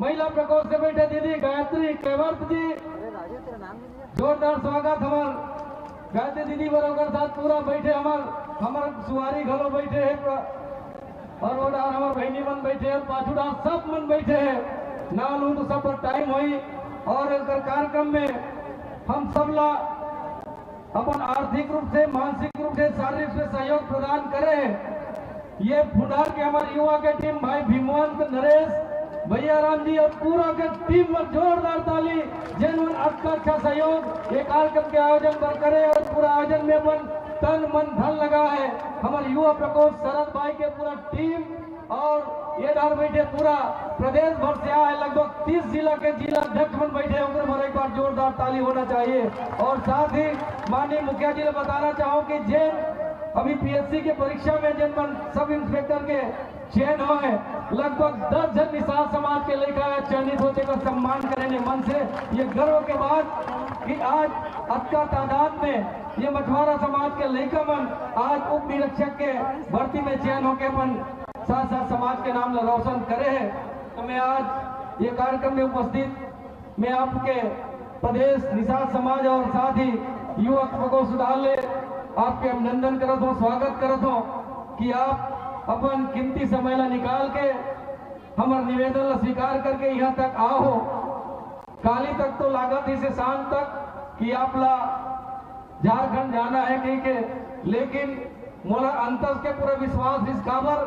महिला प्रकोष्ठ से बैठे दीदी, गायत्री केवट जी। जोरदार स्वागत हमार। गायत्री दीदी बरोबर साथ पूरा बैठे हमार। हमार सुवारी घरों बैठे है और वो डार हमार बहनी मन बैठे हैं पाछू डार सब मन बैठे हैं। ना लू तो सब पर टाइम हुई। और एकर कार्यक्रम में हम सब ला अपन आर्थिक रूप से, मानसिक रूप से, शारीरिक से सहयोग प्रदान करें, ये फुडार के हमारे युवा के टीम भाई भीमवंत नरेश भैया राम जी और पूरा के टीम में जोरदार ताली जिन अच्छा अच्छा सहयोग। ये कार्यक्रम के आयोजन पर करे और पूरा आयोजन में अपन तन, मन, धन लगा है। हमारे युवा प्रकोष्ठ शरद भाई के पूरा टीम और ये डाल बैठे पूरा प्रदेश भर से आए लगभग 30 जिला के जिला अध्यक्ष बन बैठे उनके पर एक बार जोरदार ताली होना चाहिए। और साथ ही माननीय मुखिया जी ने बताना चाहूँ की जैन अभी पीएससी के परीक्षा में जिन सब इंस्पेक्टर के चयन हुए लगभग दस जन निषाद समाज के लेकर चयनित होते का सम्मान करेंगे मन से। ये गर्व के बाद कि आज अच्छा तादाद में ये मछुआरा समाज के लड़का मन आज उप निरीक्षक के भर्ती में चयन होके अपन साथ साथ समाज के नाम रोशन करे हैं। तो मैं आज ये कार्यक्रम में उपस्थित मैं आपके प्रदेश निषाद समाज और साथ ही युवक को सुधार आपके अभिनंदन करत हो स्वागत करत हो कि आप अपन कीमती समय ला निकाल के हमार निवेदन ला स्वीकार करके यहाँ तक आओ। काली तक तो लागत ही से शाम तक कि आप ला झारखंड जाना है कहीं के, लेकिन मोला अंतर के पूरा विश्वास इस काबर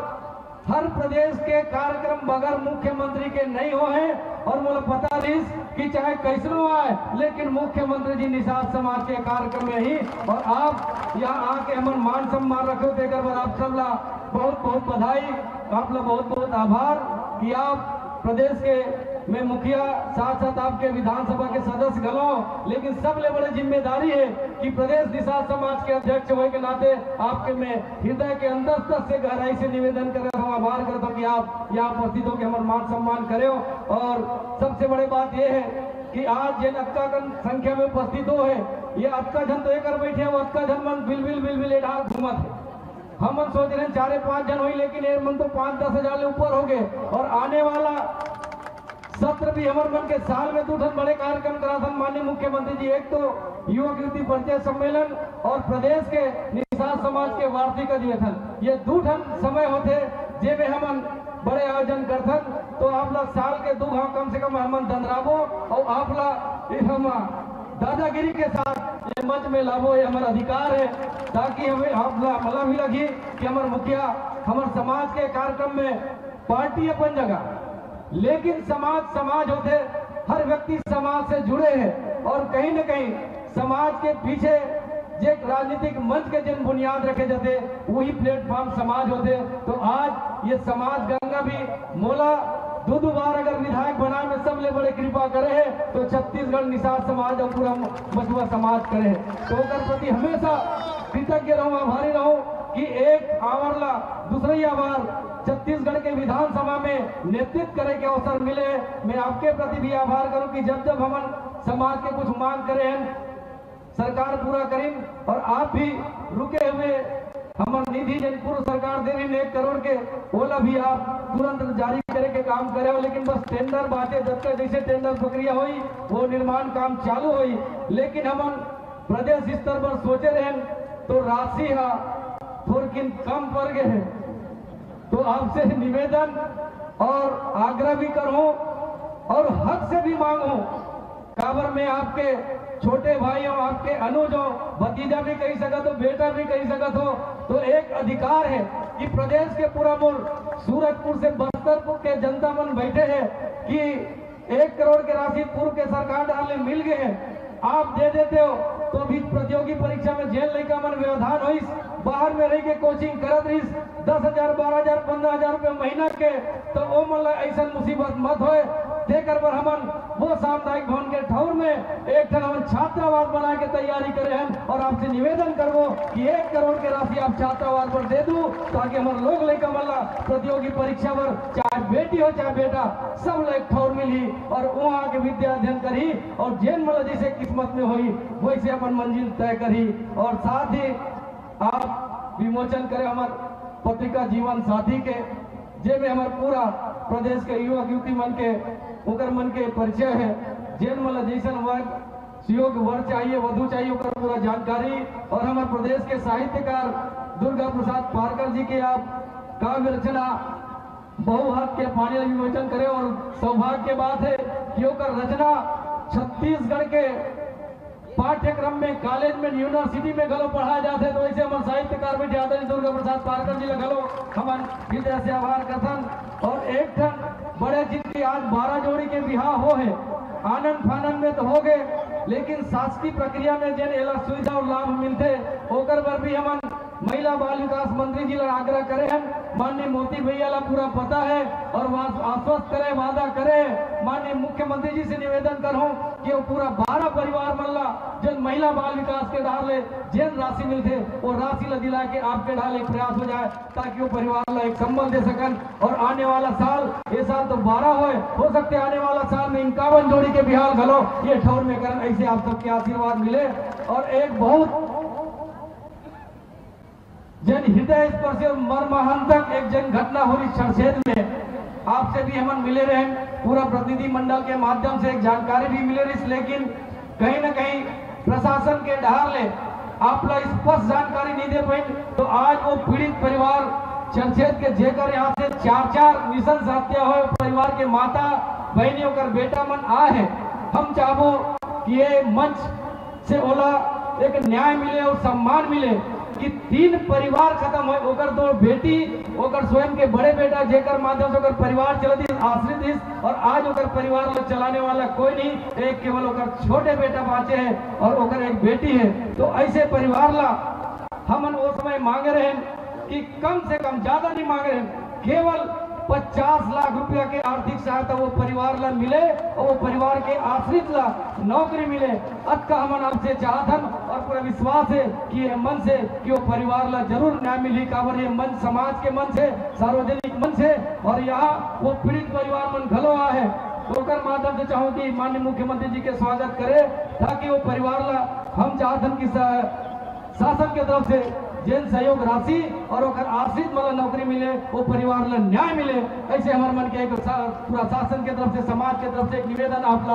हर प्रदेश के कार्यक्रम बगैर मुख्यमंत्री के नहीं हो है। और मुझे पता रिस कि चाहे कैसनो आए, लेकिन मुख्यमंत्री जी निषाद समाज के कार्यक्रम में ही। और आप यहाँ आके हमारे मान सम्मान रखो देकर बर आप सब ला बहुत बहुत बधाई, आप लोग बहुत बहुत आभार कि आप प्रदेश के में मुखिया साथ साथ आपके विधानसभा के सदस्य गलो लेकिन सबले बड़े ज़िम्मेदारी है कि प्रदेश निषाद समाज के अध्यक्ष होने के नाते आपके में हृदय के अंदर तक से गहराई से निवेदन कर रहा हूँ, आभार करता हूँ कि आप यहाँ उपस्थित होकर हमारा मान सम्मान करे। हो और सबसे बड़ी बात यह है कि आज जिन अक्का संख्या में उपस्थित हो है, ये अक्का जन तो एक कर बैठे हो अक्का जन मन बिल बिल बिल बिल डाल घूमत है। हम सोच रहे हैं चारे पाँच जन हुई, लेकिन एक मन तो पाँच, दस हज़ार ऊपर हो गए, और आने वाला सत्र भी हमारे मन के साल में दो बड़े कार्यक्रम करा था। माननीय मुख्यमंत्री जी, एक तो युवक युवती परिचय सम्मेलन और प्रदेश के निषाद समाज के वार्षिक अधिवेशन। ये दो समय होते जे में हमन बड़े आयोजन करथन। तो आप लोग साल के दो भाव कम से कम हमन दंदराबो और आप लोग दादागिरी के साथ ये मंच में लाभो ये हमारा अधिकार है। ताकि हमें आप मला भी लगी कि हमारे मुखिया, हमारे समाज के कार्यक्रम में पार्टी अपन जगह लेकिन समाज समाज होते, हर व्यक्ति समाज से जुड़े हैं। और कहीं न कहीं समाज के पीछे जे राजनीतिक मंच के जिन बुनियाद रखे जाते, वही प्लेटफॉर्म समाज होते। तो आज ये समाज गंगा भी मोला दो दो बार अगर विधायक बनाए में सबले बड़े कृपा करे है तो छत्तीसगढ़ निषाद समाज और पूरा मछुआ समाज करे है। तो प्रति हमेशा कृतज्ञ रहूँ, आभारी रहूँ कि एक आवरला दूसरी आवार छत्तीसगढ़ के विधानसभा में नेतृत्व करे के अवसर मिले। मैं आपके प्रति भी आभार करूँ कि जब जब हम समाज के कुछ मांग करे, सरकार पूरा करें और आप भी रुके हुए हमार निधि जन पूर्व सरकार दे रही एक करोड़ के ओला भी आप तुरंत जारी करे के काम करे हो। लेकिन बस टेंडर बाटे जब तक जैसे टेंडर प्रक्रिया हुई, वो निर्माण काम चालू हुई। लेकिन हम प्रदेश स्तर पर सोचे रहे तो राशि हा थोड़किन कम पड़ गए हैं। तो आपसे निवेदन और आग्रह भी करूँ और हक से भी मांगू। काबर में आपके छोटे भाई हो आपके अनुज, भतीजा भी कही सकत हो, बेटा भी कही सकत हो तो एक अधिकार है कि प्रदेश के पूरा मुल्क सूरजपुर से बस्तरपुर के जनता मन बैठे हैं कि एक करोड़ के राशि पूर्व के सरकार डालने मिल गए हैं। आप दे देते हो तो भी प्रतियोगी परीक्षा में जेल लड़का मन व्यवधान हो बाहर में रह के कोचिंग करत रही दस हज़ार, बारह हज़ार, पंद्रह हज़ार रुपये महीना के तो ओ मन ऐसा मुसीबत मत होए। देकर पर हमन वो सामुदायिक भवन के ठौर में एक ठन हमन छात्रावास बना के तैयारी करे हैं और आपसे निवेदन करबो कि एक करोड़ के राशि आप छात्रावास पर दे दू, ताकि हमारे लोग लेकर मल्ला प्रतियोगी परीक्षा पर चाहे बेटी हो, चाहे बेटा, सब लोग ठौर मिली और वहाँ के विद्या अध्ययन करी और जैन मतलब जैसे किस्मत में हुई, वैसे अपन मंजिल तय करी। और साथ ही आप विमोचन करे हमार पत्रिका जीवन साथी के, जे में हमार पूरा प्रदेश के युवक युवती मन के, ओकर मन के परिचय है। जेन मतलब जैसन वर्ग सहयोग वर चाहिए, वधु चाहिए, ओकर पूरा जानकारी। और हमारे प्रदेश के साहित्यकार दुर्गा प्रसाद पारकर जी के आप काव्य रचना, बहुभाग के पानी विमोचन करे। और सौभाग्य के बात है कि रचना छत्तीसगढ़ के पाठ्यक्रम में कॉलेज में यूनिवर्सिटी में गलो पढ़ाया जाते तो ऐसे हमारे साहित्यकार भी आदरणीय दुर्गा प्रसाद पारकर जी गलो हम हृदय से आभार कथन और एक ठन बड़े जिनकी आज बारह जोड़ी के बिहार हो है, आनंद फानंद में तो हो गए, लेकिन शासकीय प्रक्रिया में जन एला सुविधा और लाभ मिलते होकर भी हम महिला बाल विकास मंत्री जी आग्रह करे हैं माननीय मोती भैया पूरा पता है और आश्वस्त करे, वादा करे। माननीय मुख्यमंत्री जी से निवेदन करूँ कि वो पूरा बारह परिवार मल्ला जिन महिला बाल विकास के डाल ले जिन राशि मिलते वो राशि ला दिला के आपके ढाल एक प्रयास हो जाए ताकि वो परिवार ला एक संबल दे सकन। और आने वाला साल, ये साल तो बारह होए, हो सकते आने वाला साल में इक्यावन जोड़ी के बिहार घलो, ये ठौर में करन ऐसे आप सबके आशीर्वाद मिले। और एक बहुत जन हृदय स्पर्श मर्माहंतक एक जन घटना हो रही छड़छेद में। आपसे भी हम मिले रहे पूरा प्रतिनिधि मंडल के माध्यम से एक जानकारी भी मिले रही लेकिन कहीं ना कहीं प्रशासन के डहार ले आप लोग स्पष्ट जानकारी नहीं दे पाई। तो आज वो पीड़ित परिवार चरछेद के जेकर यहाँ से चार चार मिशन हत्या हो परिवार के माता बहनियों कर बेटा मन आ है। हम चाहो कि ये मंच से ओला एक न्याय मिले और सम्मान मिले। कि तीन परिवार खत्म हो, ओकर दो बेटी, ओकर स्वयं के बड़े बेटा जेकर माध्यम से ओकर परिवार चलती आश्रित इस, और आज ओकर परिवार लोग चलाने वाला कोई नहीं, एक केवल ओकर छोटे बेटा बाँचे है और ओकर एक बेटी है। तो ऐसे परिवार ला हम वो समय मांगे रहे कि कम से कम ज़्यादा नहीं मांगे रहे, केवल 50 लाख रुपया के आर्थिक सहायता वो परिवार ला मिले और वो परिवार के आश्रित ला नौकरी मिले। अतका हमन आपसे चाहतन और पूरा विश्वास है कि ये मन से कि वो परिवार ला ज़रूर न्याय मिली। काबर ये मन समाज के मन से, सार्वजनिक मन से और यहाँ वो पीड़ित परिवार मन घलो आ है। तो ओकर माध्यम से चाहूँ कि माननीय मुख्यमंत्री जी के स्वागत करे ताकि वो परिवार ला हम चाहतन कि शासन के तरफ़ से जन सहयोग राशि और आश्रित मतलब नौकरी मिले वो परिवार ला न्याय मिले। ऐसे हमारे मन के एक पूरा शासन के तरफ़ से, समाज के तरफ़ से एक निवेदन आप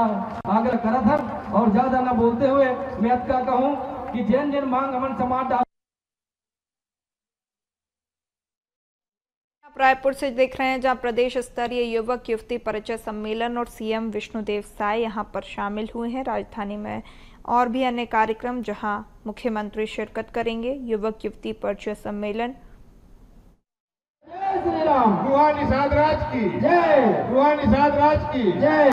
आग्रह करत हन। और ज़्यादा ना बोलते हुए मैं अतका कहूँ कि जैन जैन मांग हमन समाज रायपुर से देख रहे हैं, जहाँ प्रदेश स्तरीय युवक युवती परिचय सम्मेलन और सीएम विष्णुदेव साय यहाँ पर शामिल हुए हैं। राजधानी में और भी अन्य कार्यक्रम जहाँ मुख्यमंत्री शिरकत करेंगे। युवक युवती परिचय सम्मेलन। जय श्री राम गुहा निषाद राज की। जय। निषाद राज की। जय।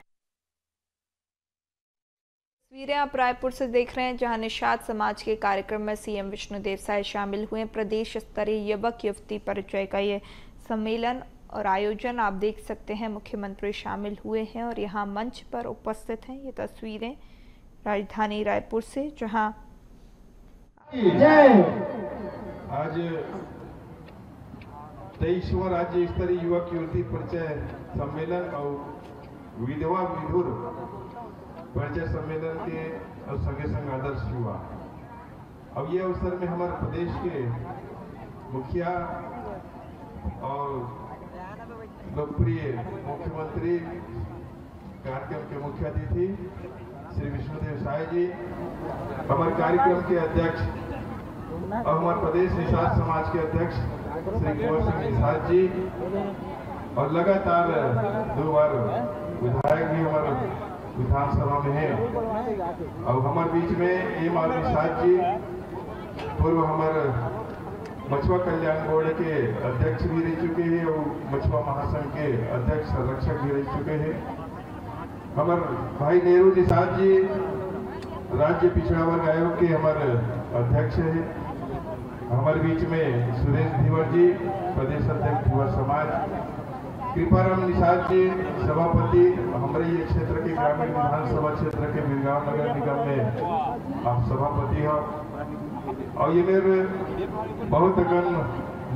तस्वीरें आप रायपुर से देख रहे हैं जहाँ निषाद समाज के कार्यक्रम में सीएम विष्णुदेव साय शामिल हुए प्रदेश स्तरीय युवक युवती परिचय का ये सम्मेलन और आयोजन आप देख सकते हैं मुख्यमंत्री शामिल हुए हैं और यहाँ मंच पर उपस्थित हैं। ये तस्वीरें राजधानी रायपुर से, जहाँ आज तेईसवा राज्य स्तरीय युवक युवती परिचय सम्मेलन और विधवा विधुर परिचय सम्मेलन के और संगे संग आदर्श हुआ अब ये अवसर में हमारे प्रदेश के मुखिया और लोकप्रिय मुख्यमंत्री कार्यक्रम के मुख्य अतिथि श्री विष्णुदेव साय जी हमारे कार्यक्रम के अध्यक्ष और हमारे प्रदेश निषाद समाज के अध्यक्ष, श्री कुंवर सिंह निषाद जी, और लगातार दो बार विधायक भी हमारे विधानसभा में है। और हमारे बीच में एम आर निषाद जी, पूर्व हमारे मछुआ कल्याण बोर्ड के अध्यक्ष भी रह चुके हैं, और मछुआ महासंघ के अध्यक्ष संरक्षक भी रह चुके हैं। हमारे भाई नेहरू निषाद जी, राज्य पिछड़ा वर्ग आयोग के हमारे अध्यक्ष हैं। हमारे बीच में सुरेश धीवर जी, प्रदेश अध्यक्ष धीवर समाज। कृपाराम निषाद जी, सभापति हमारे ये क्षेत्र के ग्रामीण विधानसभा क्षेत्र के बिरगांव नगर निगम में आप सभापति हो। और ये मेरे बहुत अगन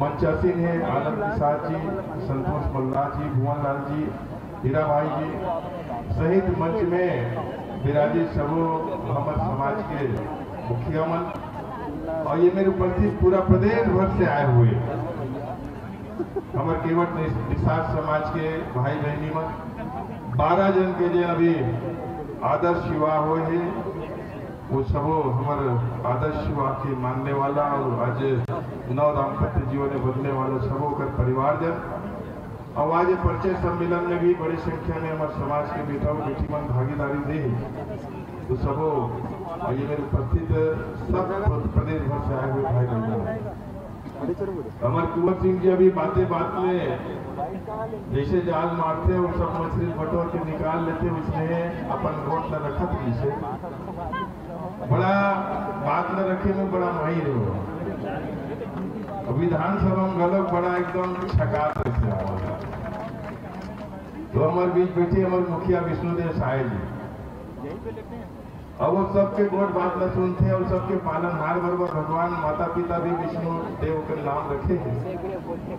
मंचासीन है, आनंद निषाद जी, संतोष मल्ला जी भुवन लाल जी हीरा भाई जी सहित मंच में विराजित सबो हमारे समाज के मुखिया मन, और ये मेरे उपस्थित पूरा प्रदेश भर से आए हुए। हमारे केवट निषाद समाज के भाई बहनी मन, बारह जन के लिए अभी आदर्श विवाह हुए हैं। वो सबो हमार आदर्श के मानने वाला और आज नव दाम्पत्य जीवन बदलने वाला सबो कर परिवारजन। आज परिचय सम्मेलन में भी बड़ी संख्या में हमारे समाज के बेटा बेटी मन भागीदारी दी। तो सबो और ये मेरे उपस्थित सब प्रदेश भर से आए हुए भाई बहनों। अमर कुंवर सिंह जी अभी बातें बात में जैसे जाल मारते और सब मछली बटोर के निकाल लेते उसमें अपन वोट न रखत जैसे बड़ा बात न रखे में बड़ा माहिर हो। विधानसभा में गलत, बड़ा एकदम आवाज़ तो हमारे बीच बैठे हमारे मुखिया विष्णुदेव साय जी। और वो सबके गोट बात न सुनते और सबके पालनहार बरबर भगवान माता पिता भी विष्णु देव के नाम रखे हैं।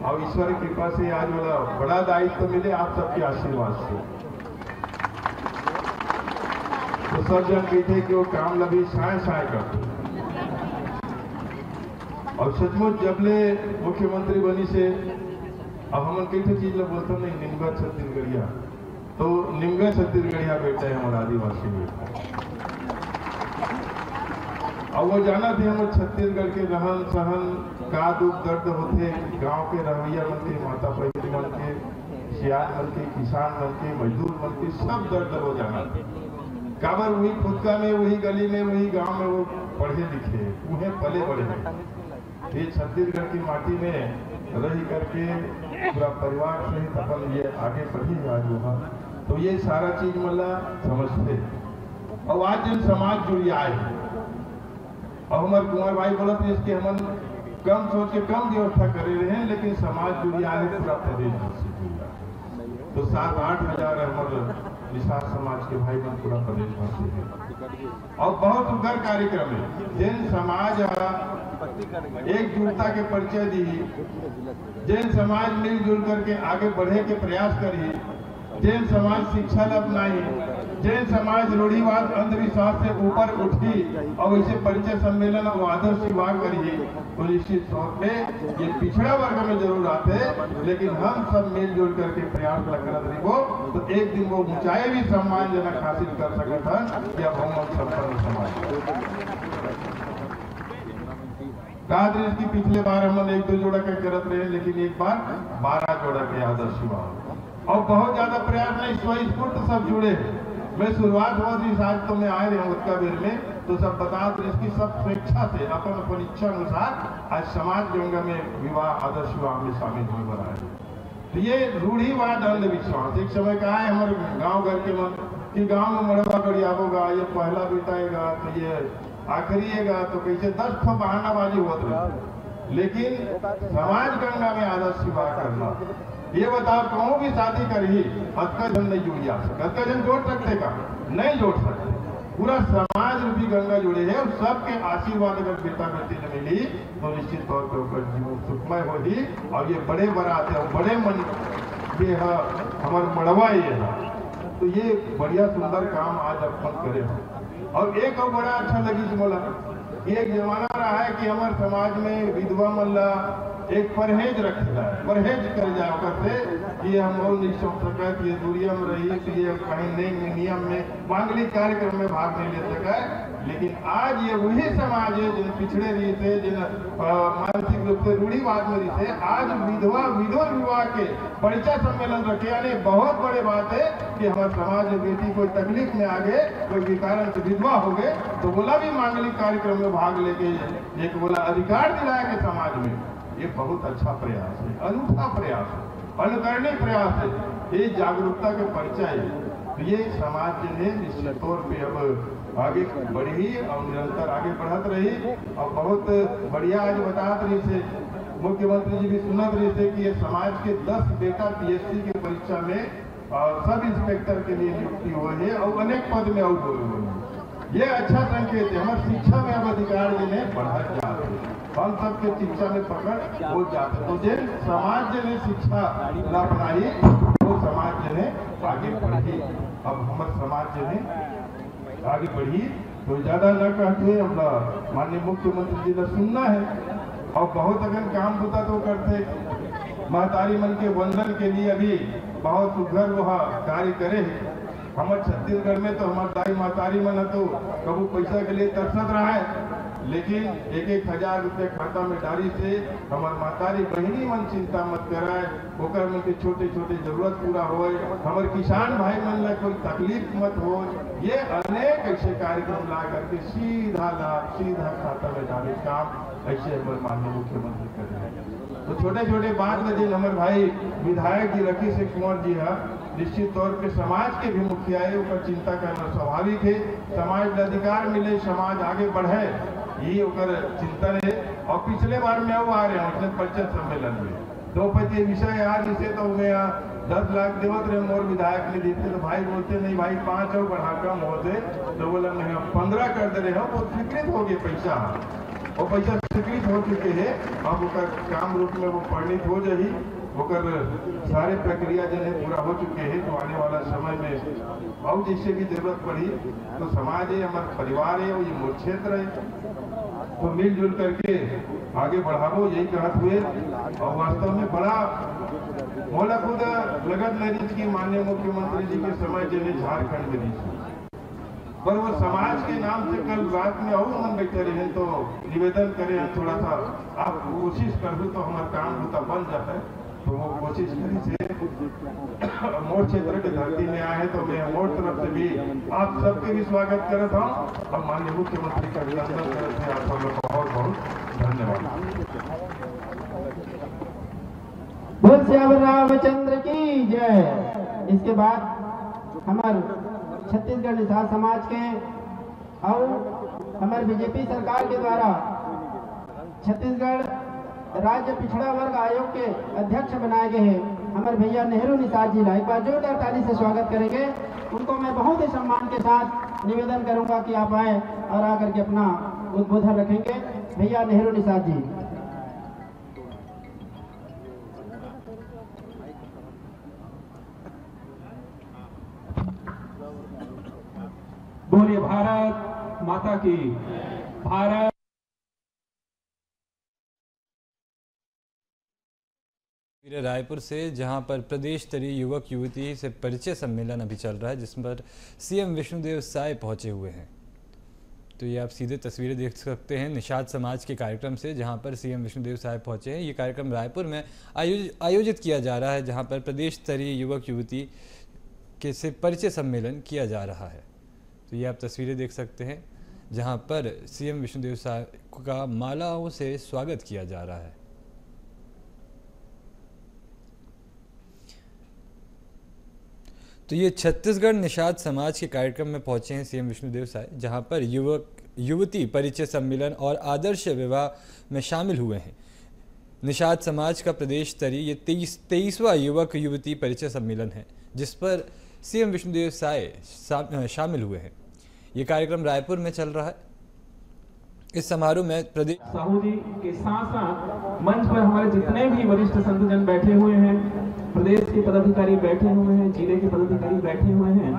और ईश्वर की कृपा से आज वाला बड़ा दायित्व तो मिले आप सबके आशीर्वाद से। तो सब जन कहते कि वो काम लभी साय साय करते और सचमुच जबले मुख्यमंत्री बनी से अब हम कई चीज़ लोग बोलते नहीं निमगा छत्तीसगढ़िया। तो निमगा छत्तीसगढ़िया बेटा है हमारा आदिवासी बेटा। और वो जाना थे हम छत्तीसगढ़ के रहन सहन, का दुख दर्द होते, गाँव के रवैया मन के, माता बहन मन के, सियान मन के, किसान मन के, मजदूर मन के, सब दर्द हो जाना थे। काबर वही खुदका में, वही गली में, वही गाँव में वो पढ़े लिखे, उन्हें पले बड़े ये छत्तीसगढ़ की माटी में रही करके पूरा परिवार सहित अपन ये आगे बढ़ी आज वहाँ तो ये सारा चीज़ मतलब समझते और आज जिन समाज जुड़ी आए और हमारे कुंवर भाई बोलत है इसके हम कम सोच के कम व्यवस्था करे रहे हैं, लेकिन समाज जुड़ी आए पूरा प्रदेश तो सात आठ हज़ार हमारे निषाद समाज के भाई बन पूरा प्रदेश भर से है। और बहुत सुंदर कार्यक्रम है। जैन समाज एकजुटता के परिचय दी। जैन समाज मिलजुल करके आगे बढ़े के प्रयास करी। जैन समाज शिक्षा अपनाई जैन समाज रूढ़ीवाद, अंधविश्वास से ऊपर उठी और इसे परिचय सम्मेलन और आदर्श विवाह करिए तो निश्चित तौर पे ये पिछड़ा वर्ग में ज़रूर आते, लेकिन हम सब मिलजुल करके प्रयास करत रहो तो एक दिन वो ऊंचाई भी सम्मानजनक हासिल कर सकते हैं या बहुमत संपन्न समाज दृष्टि की पिछले बार हम एक दो जोड़ा के करत रहे, लेकिन एक बार बारह जोड़ा के आदर्श हुआ और बहुत ज़्यादा प्रयास नहीं, स्वस्फूर्त सब जुड़े। मैं शुरुआत हुआ थी आज तो मैं आए रहे उत्तर बेर में तो सब बता दो इसकी सब स्वेच्छा से, अपन अपन इच्छा अनुसार आज समाज गंगा में विवाह, आदर्श विवाह में शामिल हुए बनाए तो ये रूढ़ीवाद अंधविश्वास एक समय कहा है हमारे गाँव घर के मन कि गाँव में मड़वा गड़ियाबोगा ये पहला बिताएगा तो ये आखिरीगा तो कैसे दस ठो बहानाबाजी होत रहे। लेकिन समाज गंगा में आदर्श विवाह करना। ये बताओ कहूँ भी शादी करी अतका जन नहीं जुड़ जा सकता। अतका जन जोड़ सकते का? नहीं जोड़ सकते। पूरा समाज रूपी गंगा जुड़े है। और सबके आशीर्वाद अगर बेटा बेटी ने मिली तो निश्चित तौर पर ऊपर जीवन सुखमय होगी। और ये बड़े बरात है बड़े मन ये है, हमारे मड़वा ये है। तो ये बढ़िया सुंदर काम आज अपन करे। और एक और बड़ा अच्छा लगी बोला एक जमाना रहा है कि हमारे समाज में विधवा मल्ला एक परहेज रखेला परहेज कर जाओ करते कि हम और नहीं सका कि ये दूरिया में रही कि ये कहीं नहीं नियम में मांगलिक कार्यक्रम में भाग नहीं ले सका लेकिन आज ये वही समाज है, जिन पिछड़े रही थे, जिन मानसिक रूप से रूढ़ीवाद में रही थे आज विधवा विधवा विवाह के परिचय सम्मेलन रखे। यानी बहुत बड़े बात है कि हमारे समाज में बेटी कोई तकलीफ़ में आ गए, कोई कारण से विधवा हो गए तो बोला भी मांगलिक कार्यक्रम में भाग लेके एक बोला अधिकार दिलाया के समाज में। ये बहुत अच्छा प्रयास है, अनूठा प्रयास है। अनुकरणीय प्रयास है। ये जागरूकता के परिचय है। तो ये समाज ने निश्चित तौर पे अब आगे बढ़ी और निरंतर आगे बढ़त रही और बहुत बढ़िया आज बतात रही से, मुख्यमंत्री जी भी सुनत रही थे कि ये समाज के 10 बेटा पीएससी के परीक्षा में और सब इंस्पेक्टर के लिए नियुक्ति हुए है और अनेक पद में और हुए ये अच्छा संकेत है। हमारे शिक्षा में अब अधिकार जिन्हें बढ़त जाते हम सबके शिक्षा में पकड़ हो जाते तो जिन समाज ने शिक्षा न अपनाई वो समाज ने आगे बढ़ी। अब हमारे समाज ने आगे बढ़ी। तो ज़्यादा न कहते हम माननीय मुख्यमंत्री जी ने सुनना है। और बहुत अगर काम होता तो करते। महतारी मन के वंदन के लिए अभी बहुत सुघर वह कार्य करे हमारे छत्तीसगढ़ में तो हमारे दाई महतारी मन तो कबू पैसा के लिए तरसत रहा है। लेकिन एक एक हज़ार रुपए खाता में डाली से हमार मातारी बहनी मन चिंता मत कराए, ओकर मन के छोटे छोटे ज़रूरत पूरा होए, हमार किसान भाई मन ला कोई तकलीफ़ मत हो ये अनेक ऐसे कार्यक्रम ला करके सीधा लाभ सीधा खाता में डाले काम, ऐसे हमारे माननीय मुख्यमंत्री कर रहे हैं। तो छोटे छोटे बात में जिन हमारे भाई विधायक जी रखी से कुंवर जी है, निश्चित तौर पे समाज के भी मुखिया है चिंता करना स्वाभाविक है। समाज का अधिकार मिले, समाज आगे बढ़े ये ओकर चिंतन है और पिछले बार में वो आ रहे हैं परिचय सम्मेलन में। दो पति विषय यार जिसे तो मैं दस लाख देवत रहे, मोर विधायक ने देते तो भाई बोलते, नहीं भाई, पाँच और बढ़ा कम होते तो बोला, नहीं, हम पंद्रह कर दे रहे हैं, वो स्वीकृत हो गए पैसा। और पैसा स्वीकृत हो चुके हैं। अब ओकर काम रूप में वो परिणित हो जाही ओकर सारे प्रक्रिया जो है, पूरा हो चुके हैं तो आने वाला समय में और जिससे भी ज़रूरत पड़ी। तो समाज है, हमारा परिवार है, वो ये मोर क्षेत्र है। तो मिलजुल करके आगे बढ़ावो यही कहत हुए, और वास्तव में बड़ा मोला खुद लगत नहीं की माननीय मुख्यमंत्री जी के समय जिन्हें झारखंड में पर वो समाज के नाम से कल रात में और मन बैठे रहे तो निवेदन करे थोड़ा सा आप कोशिश कर तो हमारा काम होता बन जाता है तो वो कोशिश करी से मोर क्षेत्र के धरती में आए तो मैं मोर तरफ़ से भी आप सबके भी स्वागत करत हूँ। और माननीय मुख्यमंत्री का अभिनंदन करते हैं। आप सब लोग बहुत बहुत धन्यवाद। बोल श्याम रामचंद्र की जय। इसके बाद हमारे छत्तीसगढ़ निषाद समाज के और हमारे बीजेपी सरकार के द्वारा छत्तीसगढ़ राज्य पिछड़ा वर्ग आयोग के अध्यक्ष बनाए गए हैं। हमारे भैया नेहरू निषाद जी का एक बार जोरदार ताली से स्वागत करेंगे। उनको मैं बहुत ही सम्मान के साथ निवेदन करूँगा कि आप आए और आकर के अपना उद्बोधन रखेंगे। भैया नेहरू निषाद जी बोलिए भारत माता की। भारत रायपुर से जहाँ पर प्रदेश स्तरीय युवक युवती से परिचय सम्मेलन अभी चल रहा है जिस पर सीएम विष्णुदेव साय पहुँचे हुए हैं। तो ये आप सीधे तस्वीरें देख सकते हैं निषाद समाज के कार्यक्रम से जहाँ पर सीएम विष्णुदेव साय पहुँचे हैं। ये कार्यक्रम रायपुर में आयोज, आयोजित किया जा रहा है जहाँ पर प्रदेश स्तरीय युवक युवती के से परिचय सम्मेलन किया जा रहा है। तो ये आप तस्वीरें देख सकते हैं जहाँ पर सीएम विष्णुदेव साय का मालाओं से स्वागत किया जा रहा है। तो ये छत्तीसगढ़ निषाद समाज के कार्यक्रम में पहुँचे हैं सीएम विष्णुदेव साय जहाँ पर युवक, युवती परिचय सम्मेलन और आदर्श विवाह में शामिल हुए हैं। निषाद समाज का प्रदेश स्तरीय ये तेईस, तेईसवा युवक, युवती परिचय सम्मेलन है, जिस पर सीएम विष्णुदेव साय शामिल हुए हैं। ये कार्यक्रम रायपुर में चल रहा है। इस समारोह में प्रदेश साहू जी के साथ साथ मंच पर हमारे जितने भी वरिष्ठ संतजन बैठे हुए हैं प्रदेश के पदाधिकारी बैठे हुए हैं, ज़िले के पदाधिकारी बैठे हुए हैं,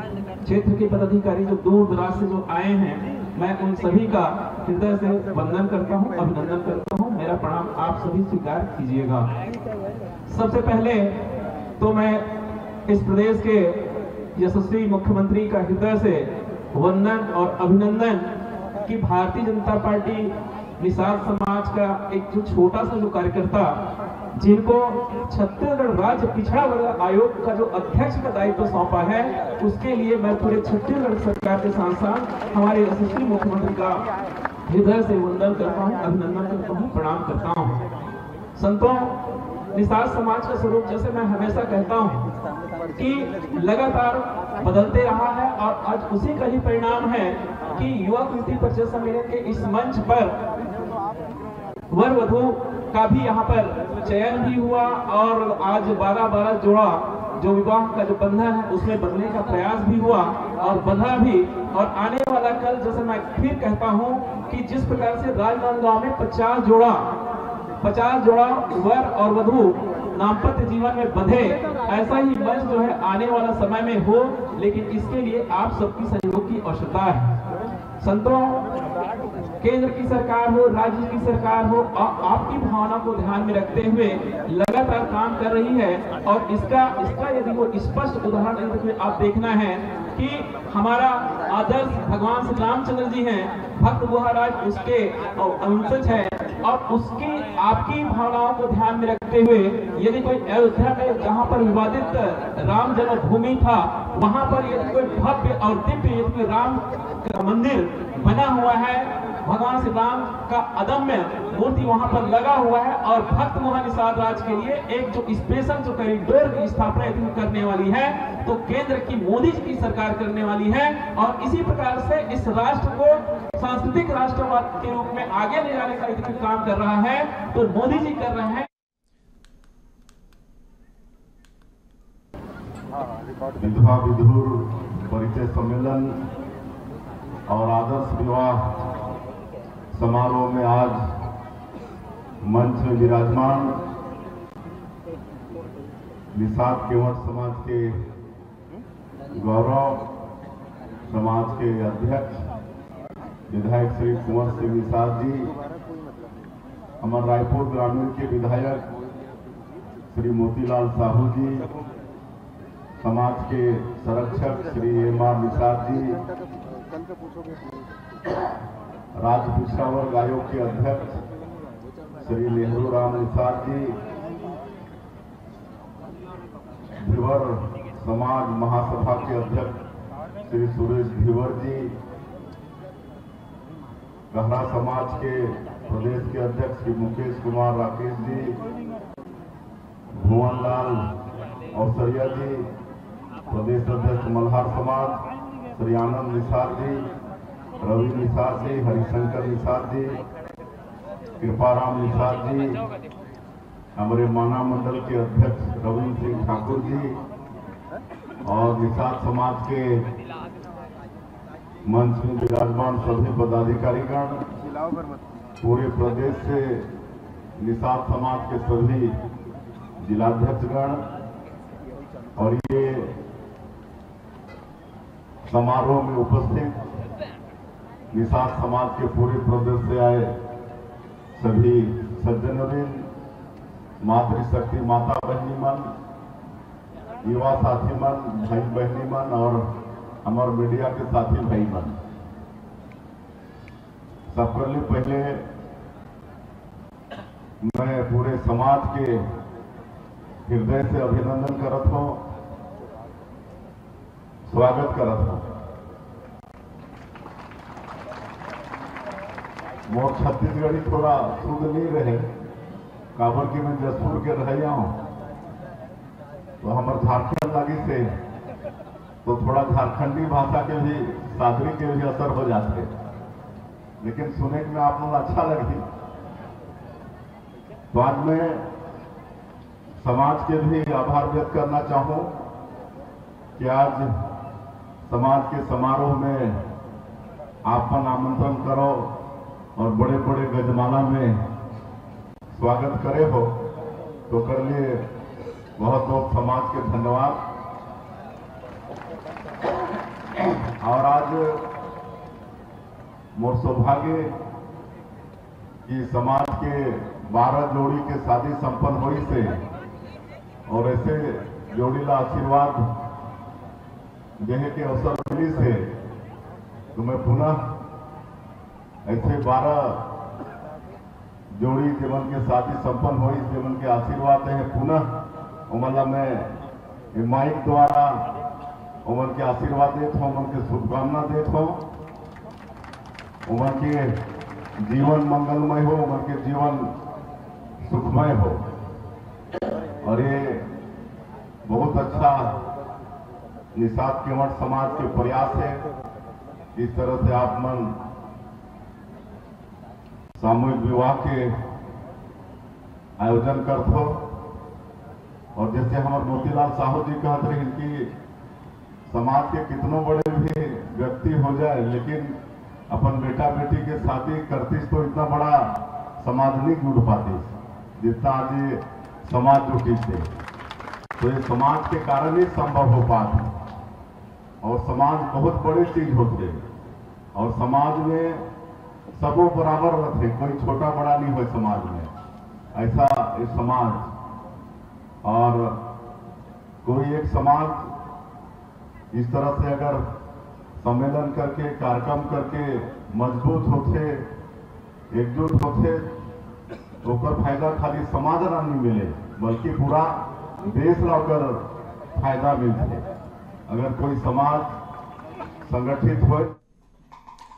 क्षेत्र के पदाधिकारी जो दूर दराज से जो आए हैं, मैं उन सभी का हृदय से वंदन करता हूँ, अभिनंदन करता हूँ। मेरा प्रणाम आप सभी स्वीकार कीजिएगा। सबसे पहले तो मैं इस प्रदेश के यशस्वी मुख्यमंत्री का हृदय से वंदन और अभिनंदन कि भारतीय जनता पार्टी निषाद समाज का एक जो छोटा सा जो कार्यकर्ता, जिनको छत्तीसगढ़ राज्य पिछड़ा वर्ग आयोग का जो अध्यक्ष का दायित्व तो सौंपा है, उसके लिए मैं पूरे छत्तीसगढ़ सरकार के साथ साथ हमारे यशस्वी मुख्यमंत्री का हृदय से वंदन करता हूँ, अभिनंदन करता हूँ, प्रणाम करता हूँ। संतों निषाद समाज का स्वरूप जैसे मैं हमेशा कहता हूँ कि लगातार बदलते रहा है और आज उसी का ही परिणाम है कि युवा कृति परिचय सम्मेलन के इस मंच पर वर वधु का भी यहाँ पर चयन भी हुआ और आज बारह बारह जोड़ा जो विवाह का जो बंधन है, उसमें बंधने का प्रयास भी हुआ और बंधा भी। और आने वाला कल, जैसे मैं फिर कहता हूँ कि जिस प्रकार से राजनांदगांव में पचास जोड़ा पचास जोड़ा वर और वधु दाम्पत्य जीवन में बंधे, ऐसा ही मंच जो है आने वाला समय में हो, लेकिन इसके लिए आप सबकी सहयोग की आवश्यकता है। संतों केंद्र की सरकार हो राज्य की सरकार हो आ, आपकी भावना को ध्यान में रखते हुए लगातार काम कर रही है और इसका इसका यदि वो स्पष्ट उदाहरण यदि आप देखना है कि हमारा आदर्श भगवान श्री रामचंद्र जी हैं भक्त महाराज उसके वंशज है और उसकी आपकी भावनाओं को ध्यान में रखते हुए यदि कोई अयोध्या में जहाँ पर विवादित राम जन्मभूमि था वहाँ पर यदि कोई भव्य और दिव्य यदि राम का मंदिर बना हुआ है भगवान श्री राम का अदम्य मूर्ति वहाँ पर लगा हुआ है और भक्त मोहनिसार राज के लिए एक जो स्पेशल जो कॉरिडोर की स्थापना करने वाली है तो केंद्र की मोदी की सरकार करने वाली है और इसी प्रकार से इस राष्ट्र को सांस्कृतिक राष्ट्रवाद के रूप में आगे ले जाने का यदि काम कर रहा है तो मोदी जी कर रहे हैं। विधवा विधुर परिचय सम्मेलन और आदर्श विवाह समारोह में आज मंच में विराजमान निषाद केवट समाज के गौरव समाज के अध्यक्ष, विधायक श्री कुंवर सिंह निषाद जी हमारे रायपुर ग्रामीण के विधायक श्री मोतीलाल साहू जी, समाज के संरक्षक श्री एम आर निषाद जी राज्य पिछड़ा वर्ग आयोग के अध्यक्ष श्री नेहरू राम निषाद जी धिवर समाज महासभा के अध्यक्ष श्री सुरेश धिवर जी, गहरा समाज के प्रदेश के अध्यक्ष श्री मुकेश कुमार राकेश जी भुवन लाल औसरिया जी, प्रदेश अध्यक्ष मल्हार समाज, श्री आनंद निषाद जी रवि निषाद जी, हरिशंकर निषाद जी, कृपाराम निषाद जी, हमारे माना मंडल के अध्यक्ष रविंद्र सिंह ठाकुर जी और निषाद समाज के मंच में विराजमान सभी पदाधिकारीगण, पूरे प्रदेश से निषाद समाज के सभी जिलाध्यक्षगण और ये समारोह में उपस्थित निषाद समाज के पूरे प्रदेश से आए सभी सज्जनवृंद मातृशक्ति माता बहनी मन, युवा साथी मन, भाई बहनी मन और हमारे मीडिया के साथी भाई मन। लिए पहले मैं पूरे समाज के हृदय से अभिनंदन करत हूँ, स्वागत करत हूँ। मोर छत्तीसगढ़ी थोड़ा शुद्ध नहीं रहे। काबर की मैं जसपुर के रह हूँ तो हमारे झारखंड लगी से तो थोड़ा झारखंडी भाषा के भी सादरी के भी असर हो जाते। लेकिन सुने में आप लोग अच्छा लगी। तो आज मैं समाज के भी आभार व्यक्त करना चाहूँ कि आज समाज के समारोह में आपन आमंत्रण करो। और बड़े बड़े गजमाला में स्वागत करे हो तो कर लिए बहुत बहुत समाज के धन्यवाद। और आज मोर सौभाग्य कि समाज के बारह जोड़ी के शादी संपन्न हुई से, और ऐसे जोड़ी ला आशीर्वाद देने के अवसर मिली से तो मैं पुनः ऐसे बारह जोड़ी जीवन के शादी संपन्न हुई जीवन के आशीर्वाद है। पुनः उमला में माइक द्वारा उमन के आशीर्वाद देत हूँ उमन के शुभकामना देत हो। उमन के जीवन मंगलमय हो उमन के जीवन सुखमय हो। और ये बहुत अच्छा निषाद केवट समाज के प्रयास है। इस तरह से आप मन सामूहिक विवाह के आयोजन करते और जैसे हमारे मोतीलाल साहू जी कहते रहे कि समाज के कितनों बड़े भी व्यक्ति हो जाए, लेकिन अपन बेटा बेटी के शादी करतीस तो इतना बड़ा समाज नहीं जुड़ पाती, जितना आज समाज जुटी थे तो ये समाज के कारण ही संभव हो पाता। और समाज बहुत बड़ी चीज़ होते और समाज में सबो बराबर रहते कोई छोटा बड़ा नहीं हो समाज में। ऐसा ये समाज और कोई एक समाज इस तरह से अगर सम्मेलन करके, कार्यक्रम करके मज़बूत होते, एकजुट होते तो फ़ायदा खाली समाज ला नहीं मिले, बल्कि पूरा देश ला फ़ायदा मिलते। अगर कोई समाज संगठित हो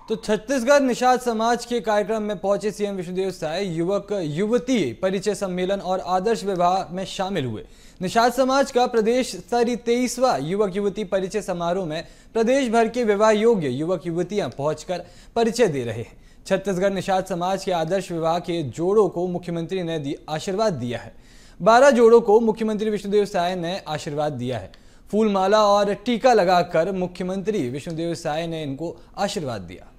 तो छत्तीसगढ़ निषाद समाज के कार्यक्रम में पहुँचे सीएम विष्णुदेव साय, युवक, युवती परिचय सम्मेलन और आदर्श विवाह में शामिल हुए। निषाद समाज का प्रदेश स्तरीय तेईसवा युवक युवती परिचय समारोह में प्रदेश भर के विवाह योग्य युवक युवतियाँ पहुंचकर परिचय दे रहे हैं। छत्तीसगढ़ निषाद समाज के आदर्श विवाह के जोड़ों को मुख्यमंत्री ने दी आशीर्वाद दिया है। बारह जोड़ों को मुख्यमंत्री विष्णुदेव साय ने आशीर्वाद दिया है। फूलमाला और टीका लगाकर मुख्यमंत्री विष्णुदेव साय ने इनको आशीर्वाद दिया।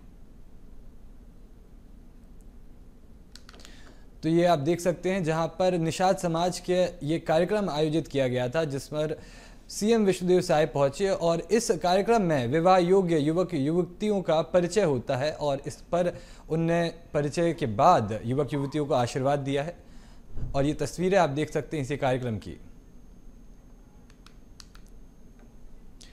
तो ये आप देख सकते हैं जहाँ पर निषाद समाज के ये कार्यक्रम आयोजित किया गया था, जिस पर सीएम विष्णुदेव साय पहुँचे और इस कार्यक्रम में विवाह योग्य युवक युवतियों का परिचय होता है और इस पर उनने परिचय के बाद युवक युवतियों को आशीर्वाद दिया है। और ये तस्वीरें आप देख सकते हैं इसी कार्यक्रम की।